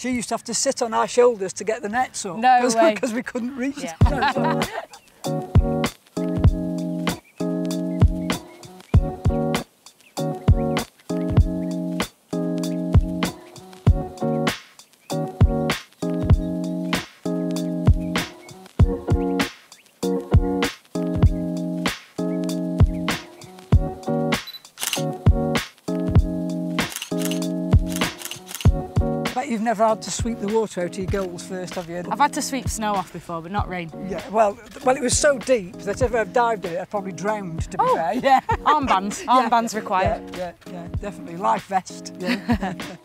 She used to have to sit on our shoulders to get the nets up. No way. Because we couldn't reach Yeah. it. you've never had to sweep the water out of your goals first, have you? I've had to sweep snow off before, but not rain. Yeah, well, well, it was so deep that if I'd dived in it, I'd probably drowned, to be Oh. fair. Yeah. Armbands, armbands required. Yeah, yeah, yeah, definitely. Life vest. Yeah.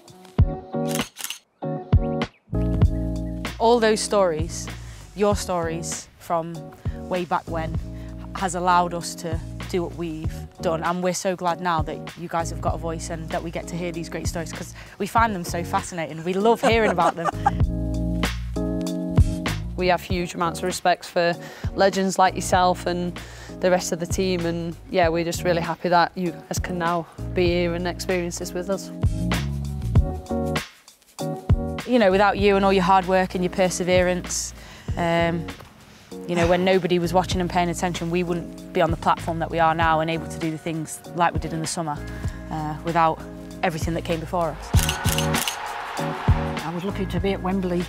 All those stories, your stories from way back when, has allowed us to do what we've done. And we're so glad now that you guys have got a voice and that we get to hear these great stories because we find them so fascinating. We love hearing about them. We have huge amounts of respect for legends like yourself and the rest of the team and yeah, we're just really happy that you guys can now be here and experience this with us. you know, without you and all your hard work and your perseverance, um, you know, when nobody was watching and paying attention, we wouldn't be on the platform that we are now and able to do the things like we did in the summer uh, without everything that came before us. I was lucky to be at Wembley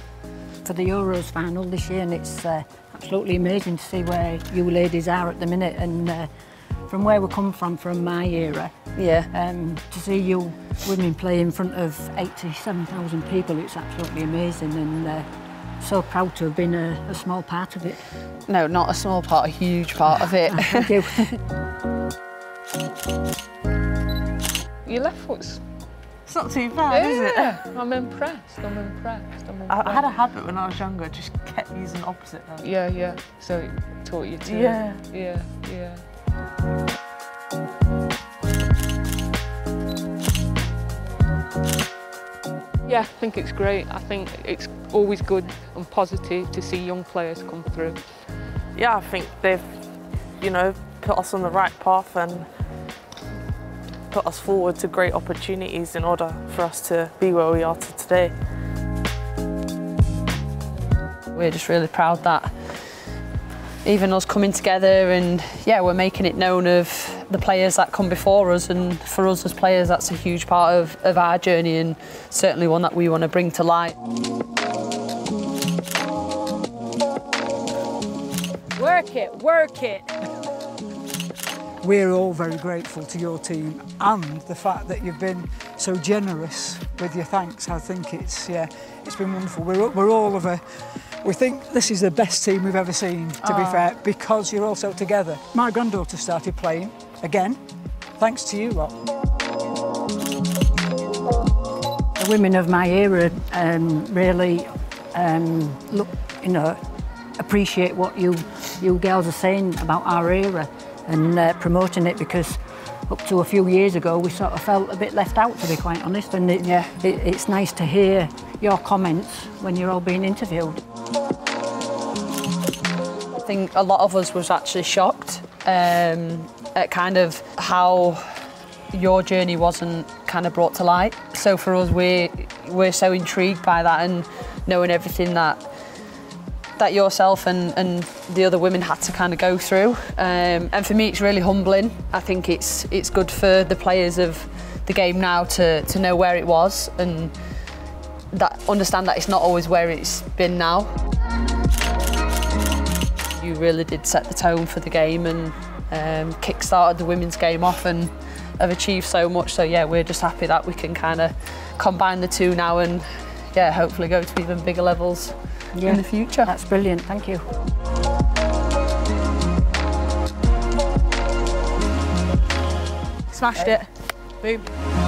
for the Euros final this year, and it's uh, absolutely amazing to see where you ladies are at the minute. And uh, from where we come from, from my era, Yeah. um, to see you women play in front of 87,000 people, it's absolutely amazing. And uh, so proud to have been a, a small part of it. No, not a small part, a huge part of it. Ah, thank you. Your left foot's. It's not too bad, is it? I'm impressed. I'm impressed. I'm impressed. I, I had a habit when I was younger, just kept using opposite hand. Yeah, yeah. So it taught you to. Yeah. Yeah, yeah. Yeah, I think it's great. I think it's always good and positive to see young players come through. Yeah, I think they've, you know, put us on the right path and put us forward to great opportunities in order for us to be where we are to today. We're just really proud that even us coming together and yeah, we're making it known of the players that come before us and for us as players that's a huge part of, of our journey and certainly one that we want to bring to light. Work it, work it. We're all very grateful to your team and the fact that you've been so generous with your thanks. I think it's yeah, it's been wonderful. We're we're all of a we think this is the best team we've ever seen, to be fair, because you're all so together. My granddaughter started playing again, thanks to you lot. the women of my era um, really um, look, you know, appreciate what you you girls are saying about our era and uh, promoting it because up to a few years ago we sort of felt a bit left out to be quite honest and it, Yeah. it, it's nice to hear your comments when you're all being interviewed. I think a lot of us was actually shocked um, at kind of how your journey wasn't kind of brought to light. So for us, we're, we're so intrigued by that and knowing everything that that yourself and, and the other women had to kind of go through. Um, and for me, it's really humbling. I think it's it's good for the players of the game now to, to know where it was and that understand that it's not always where it's been now. You really did set the tone for the game and um, kick-started the women's game off and have achieved so much. So yeah, we're just happy that we can kind of combine the two now and yeah, hopefully go to even bigger levels Yeah. in the future. That's brilliant, thank you. Smashed it. Boom.